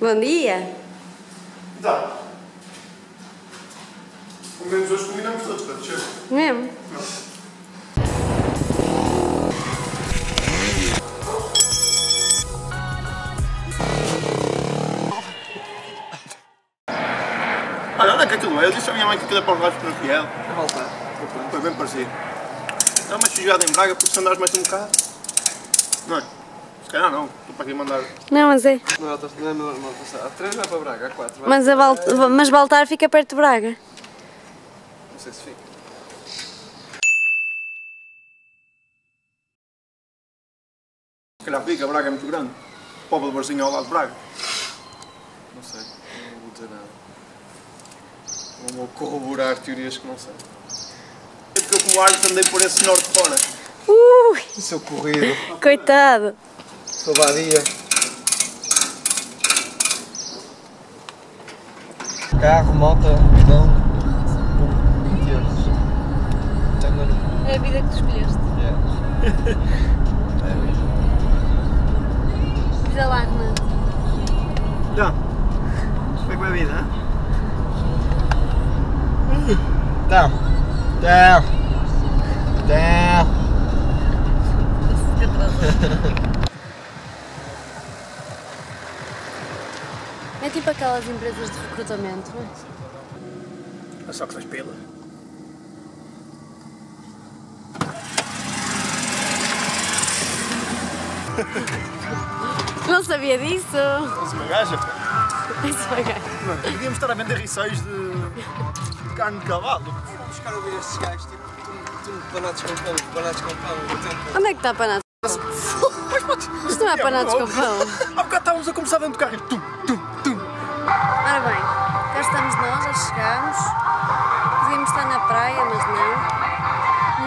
Bom dia. Então. Pelo menos hoje combinamos todos, portanto, chega. Mesmo? Olha, olha que aquilo é. Eu disse à minha mãe que aquilo é para os lados para o fiel. A voltar. Foi bem parecido. Dá uma chegada em Braga porque se andares mais um bocado. Não é? Se calhar não. Estou para aqui mandar. Não, mas é. Não, não, não, não, não, não, a 3 vai para Braga, a 4 vai. Mas, a Val... mas Baltar fica perto de Braga. Não sei se fica. Se calhar fica, Braga é muito grande. O povo de Barzinho é ao lado de Braga. Não sei, não vou dizer nada. Não vou corroborar teorias que não sei. Desde que eu como árbitro andei por esse norte fora. Ui, Seu corrido, coitado. Sou vadia. Carro, moto, bidão, 20 euros. Tenho no. É a vida que tu escolheste. Diz lá, Renan. Já. Como é que vai a vida? Down. Down. Down. Tipo aquelas empresas de recrutamento, não é? É só que faz pela. Não sabia disso. Tens uma gaja? Isso foi gajo. Mano, podíamos estar a vender rissóis de, de carne de cavalo. buscar ouvir estes gajos, tipo, tu, tu panados com pão, panados com pão. Onde é que está panados? Isto não é panados com pão. Há bocado estávamos a começar dentro do carro e tum, tum,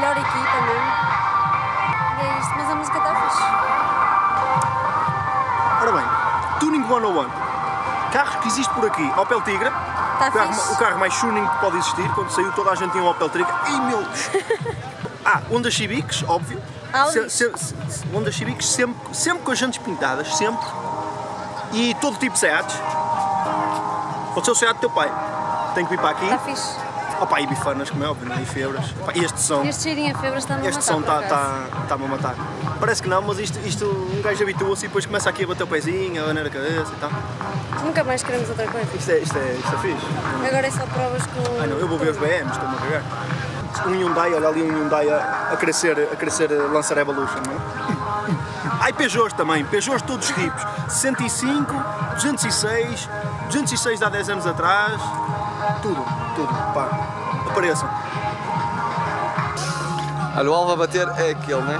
Melhor equipa mesmo. E é isto, mas a música está fixe. Ora bem, Tuning 101. Carros que existe por aqui. Opel Tigra. Está o, carro, o carro mais tuning que pode existir. Quando saiu toda a gente tinha um Opel Tigra. Ei meu Deus! Ah, Honda Civics, óbvio. Se, se, se, Honda Civics sempre, sempre com as jantes pintadas, sempre. E todo tipo de Seats. Pode ser o Seat do teu pai. Tem que vir para aqui. Está fixe. Opa, e bifanas, como é óbvio, não é? e febras. Opa, e este som. Este cheirinho a febras está-me a Este matar, som por está acaso. tá, tá, me a matar. Parece que não, mas isto, isto um gajo habitua-se e depois começa aqui a bater o pezinho, a banar a cabeça e tal. Nunca mais queremos outra coisa. Isto é, isto é, isto é fixe. Agora é só provas com... Ai não, eu vou ver os BMs, estou-me a cagar. Um Hyundai, olha ali um Hyundai a, a crescer, a crescer Lancer Evolution, não é? Ai, Peugeots também, Peugeots de todos os tipos. 105, 206, 206 de há 10 anos atrás. Tudo, tudo, pá. Apareçam. Olha, o alvo a bater é aquele, né?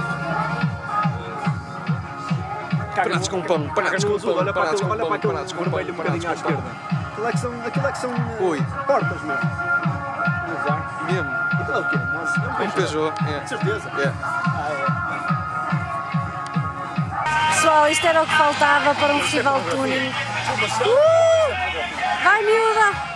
Panados com pão, panados com pão, olha para panados aquele, com olha para pão, panados com vermelho um pão, bocadinho à com esquerda. Aquilo é que são, aquilo é que são eh, Ui. portas mesmo. Exato. Mesmo. Aquilo é o quê? É um Peugeot, é. De certeza. É. Pessoal, isto era o que faltava para um festival de tuning. Uh! Vai, miúda!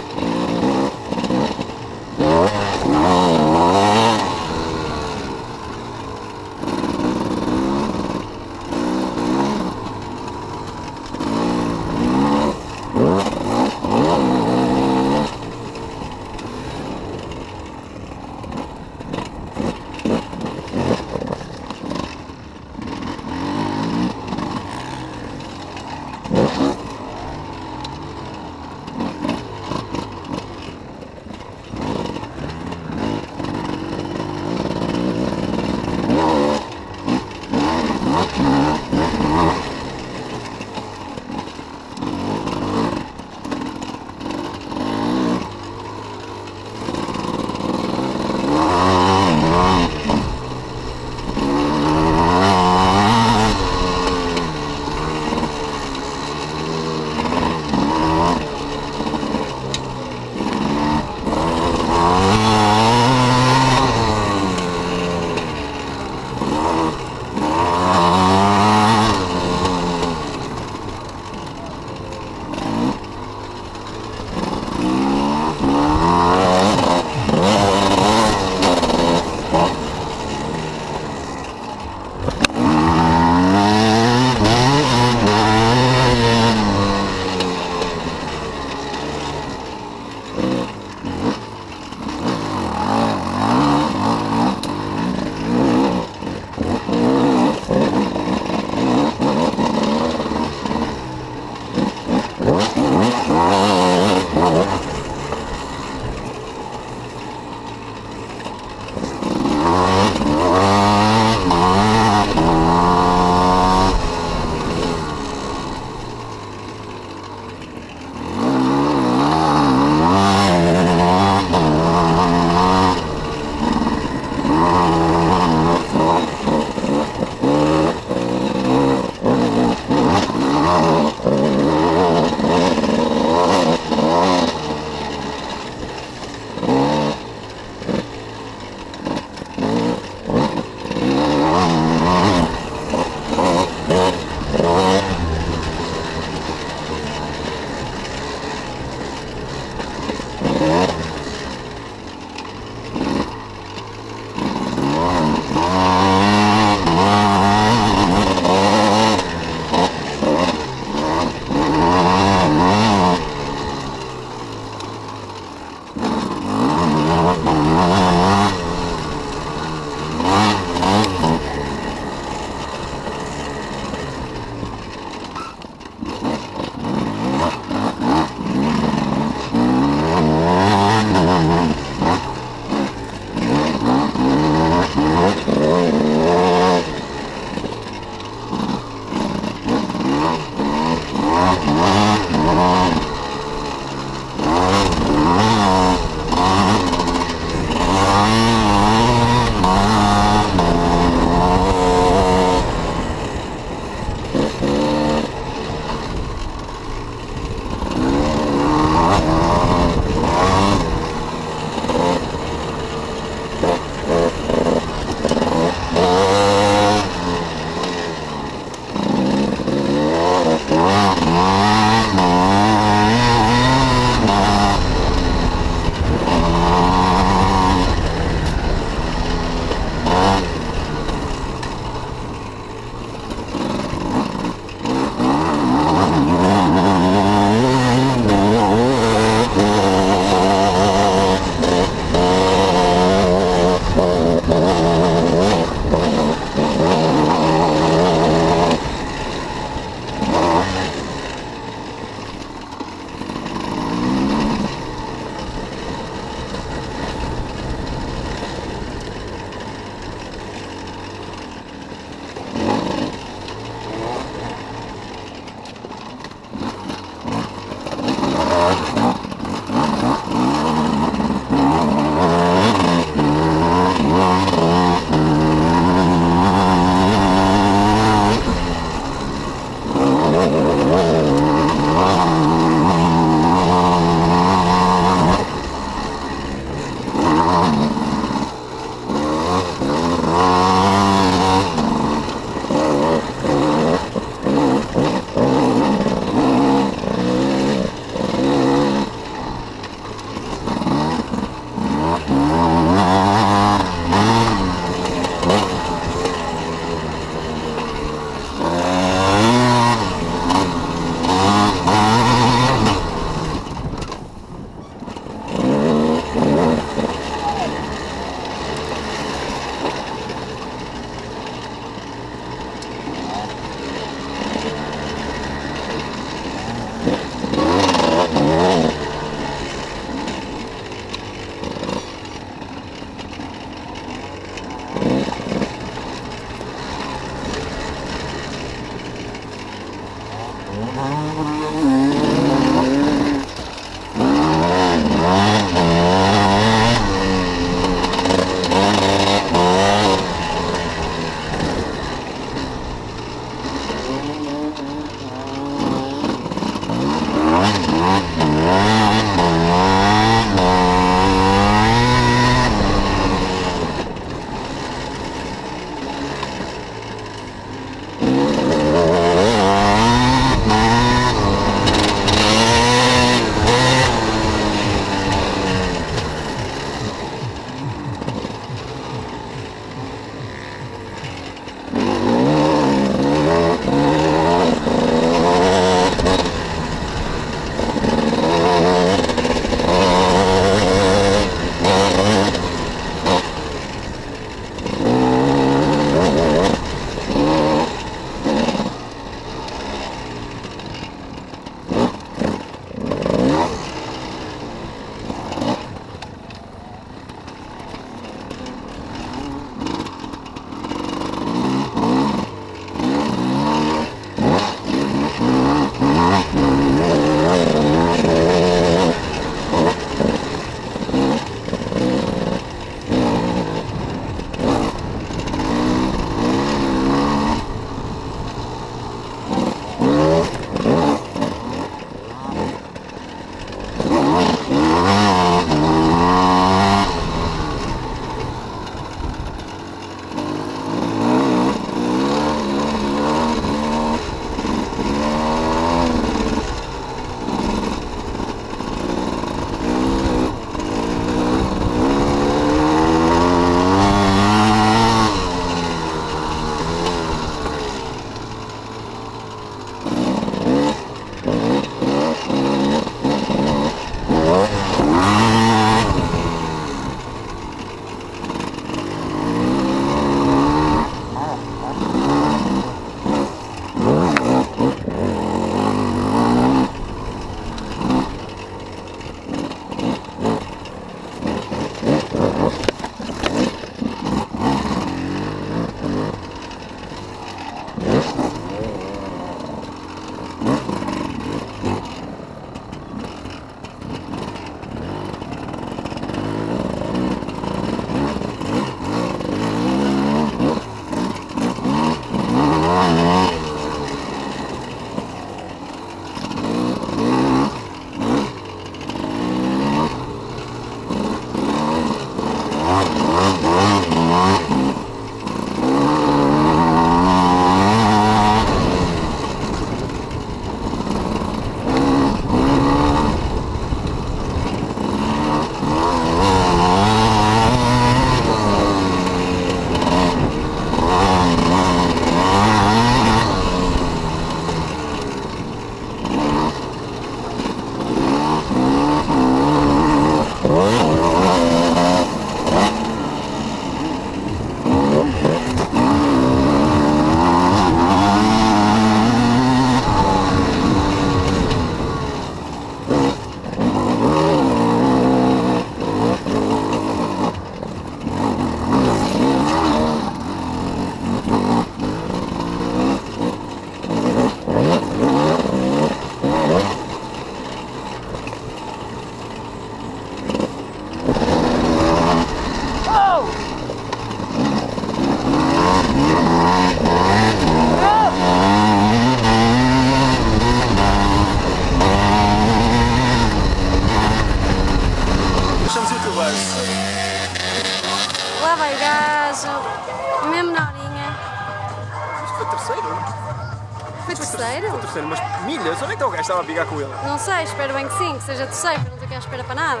Terceiro? Foi terceiro, mas milhas? Onde é que o gajo? Estava a picar com ele. Não sei, espero bem que sim, que seja terceiro, não que ir à espera para nada.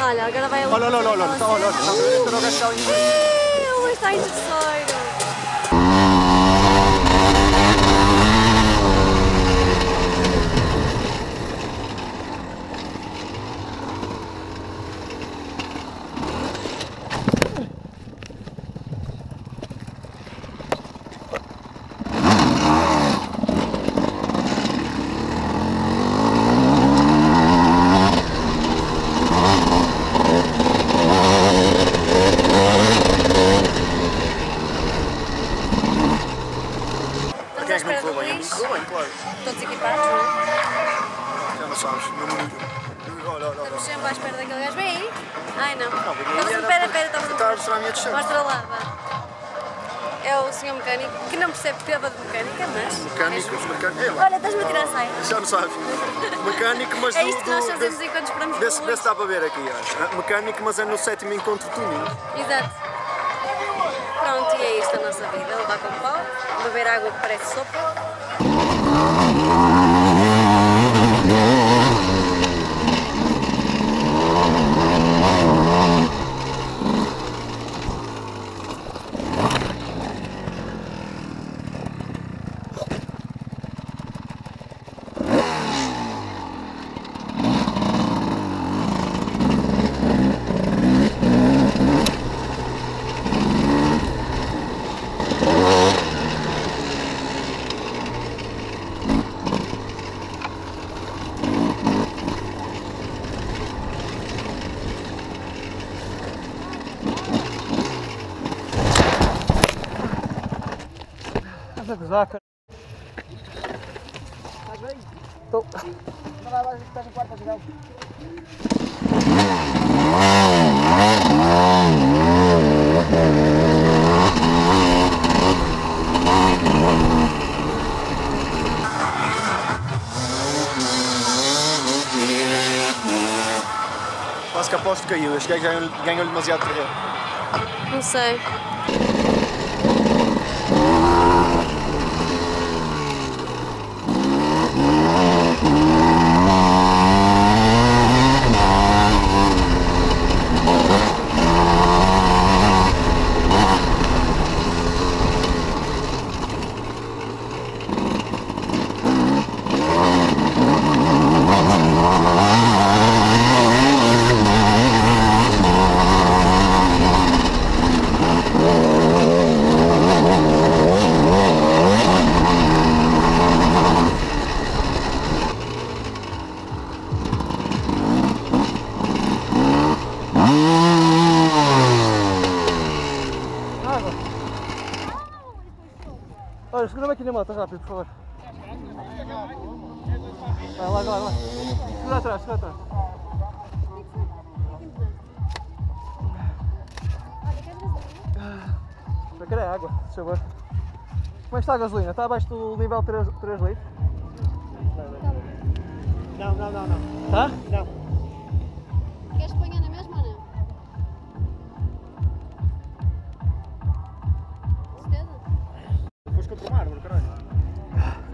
Olha, agora vai ali. Olha, olha, olha, olha, está, olha, olha, está a ver? Este era o gajo que estava em Ih, Está em terceiro. Estamos Já não sabes. Mecânico, mas É do- isto que nós fazemos desse- enquanto esperamos Vê se pelo vê se dá para ver aqui, olha. Mecânico, mas é no sétimo encontro túnel. Exato. Pronto, e é isto a nossa vida. Levar com pau, beber água que parece sopa. Quase que aposto que caiu. Este gajo ganhou- ganhou-lhe demasiado terreno. Não sei. Moto, rápido, por favor. Vai lá, vai lá. Segura atrás, segura atrás. Eu quero água, por favor. Como é que está a gasolina? Está abaixo do nível 3, 3 litros? Não, não, não, não. Está? Não. Queres ponha Foste contra uma árvore, caralho.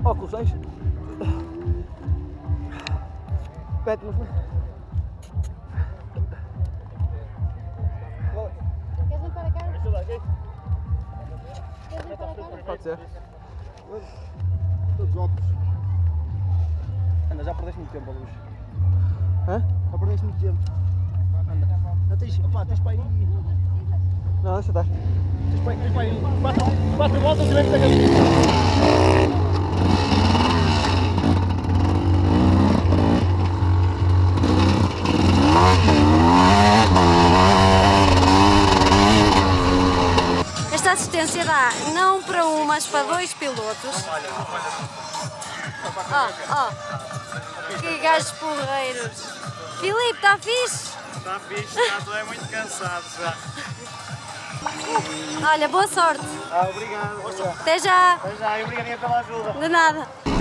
Óculos, tens? Pede, mas... Queres limpar a cara? Ajuda aqui. Queres limpar a cara? Pode ser. Todos óculos. Anda, já perdeste muito tempo a luz. Hã? Já perdeste muito tempo. Anda. Já tens, opá, tens para aí. Não, deixa estar. Quatro, voltas e vem que Esta assistência dá não para um, mas para dois pilotos. Ó, ó. Que gajos porreiros. Filipe, está fixe? Está fixe, já estou é muito cansado já. Olha, boa sorte. Ah, obrigado. Até já. Até já, e obrigadinha pela ajuda. De nada. Quem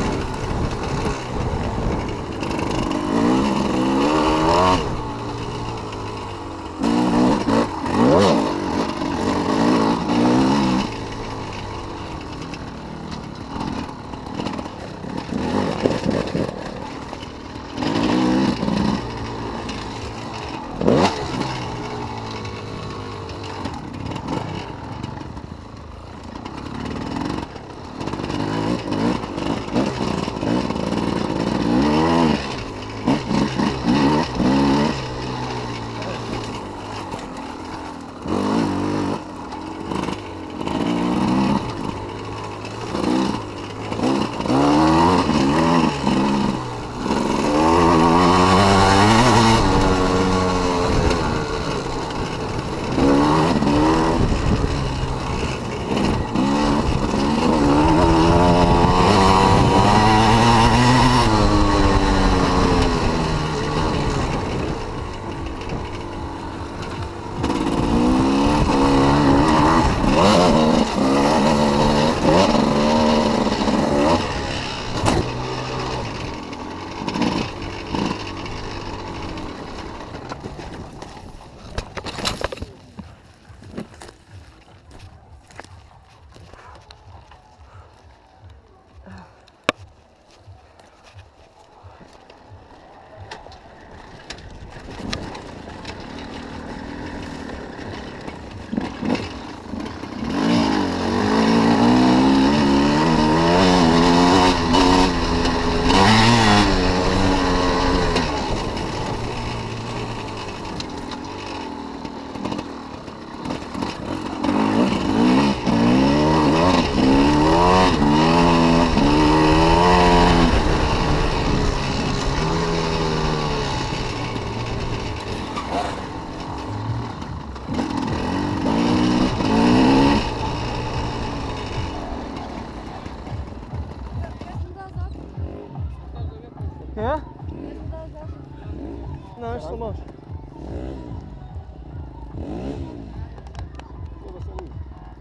Não, estes são bons.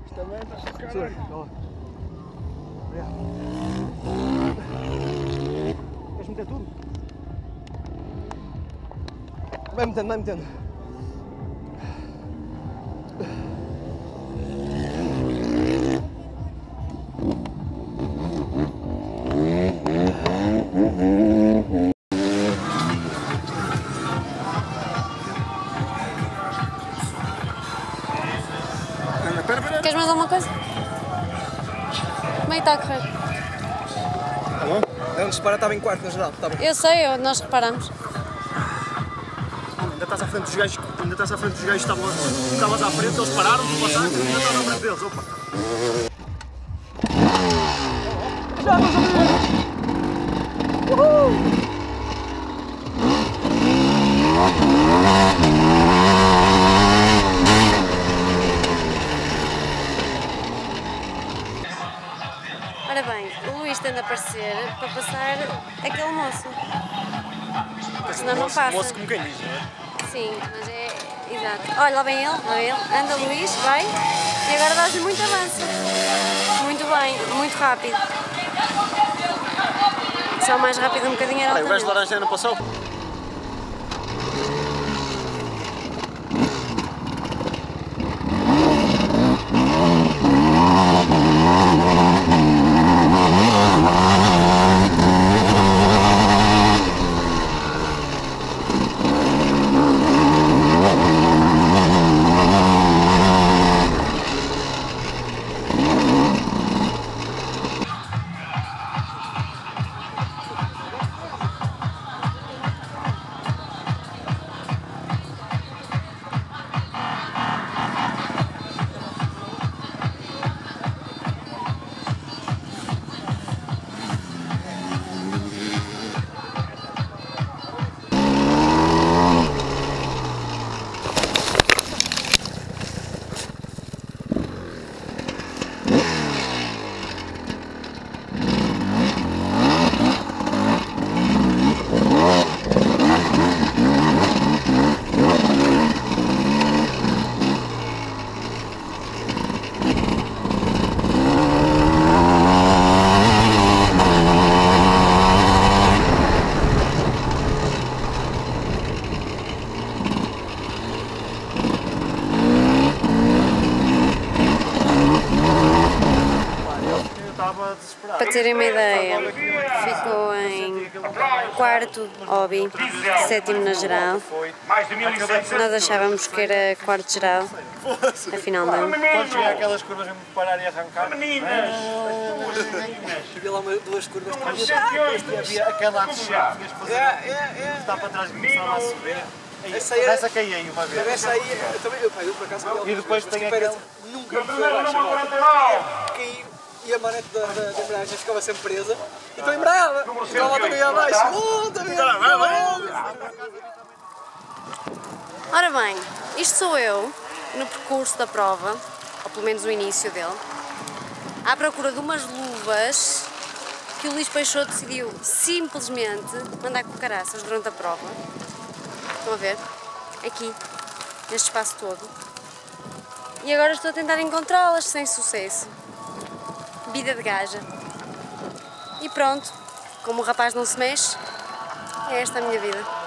Isto também está a lá. Obrigado. Queres meter tudo? Vai metendo, vai metendo. Estava em quarto na geral. Tá bom. Eu sei, eu- nós reparamos. Ainda estás à frente dos gajos, ainda estás à frente dos gajos que estavam estavas à frente, eles pararam, tu passaste, ainda estás à frente deles, opa. Passa. Moço como quem diz, não é? Sim, mas é. Exato. Olha, lá vem ele, lá vem ele. Anda Luís, vai. E agora dás-lhe muito avanço. Muito bem, muito rápido. Só mais rápido um bocadinho era Olha, o gajo de laranja não passou? Sétimo na geral. Mais de 1700. Nós achávamos que era quarto geral, afinal não. Quando cheguei àquelas curvas, me parar e arrancar. Meninas. Havia lá duas curvas. Havia aquela a descer, tinhas que fazer. Está para trás e começava a subir. Essa aí é- Essa caí aí uma vez. Essa aí, eu também, eu, eu por acaso, E depois tem espera, aquele- nunca caí e a manete da, da, da embreagem ficava sempre presa, então embreava, ficava também abaixo, oh, também Ora bem, isto sou eu, no percurso da prova, ou pelo menos o início dele, à procura de umas luvas que o Luís Peixoto decidiu simplesmente mandar com caraças durante a prova. Estão a ver? Aqui, neste espaço todo. E agora estou a tentar encontrá-las sem sucesso. Vida de gaja. E pronto, como o rapaz não se mexe, é esta a minha vida.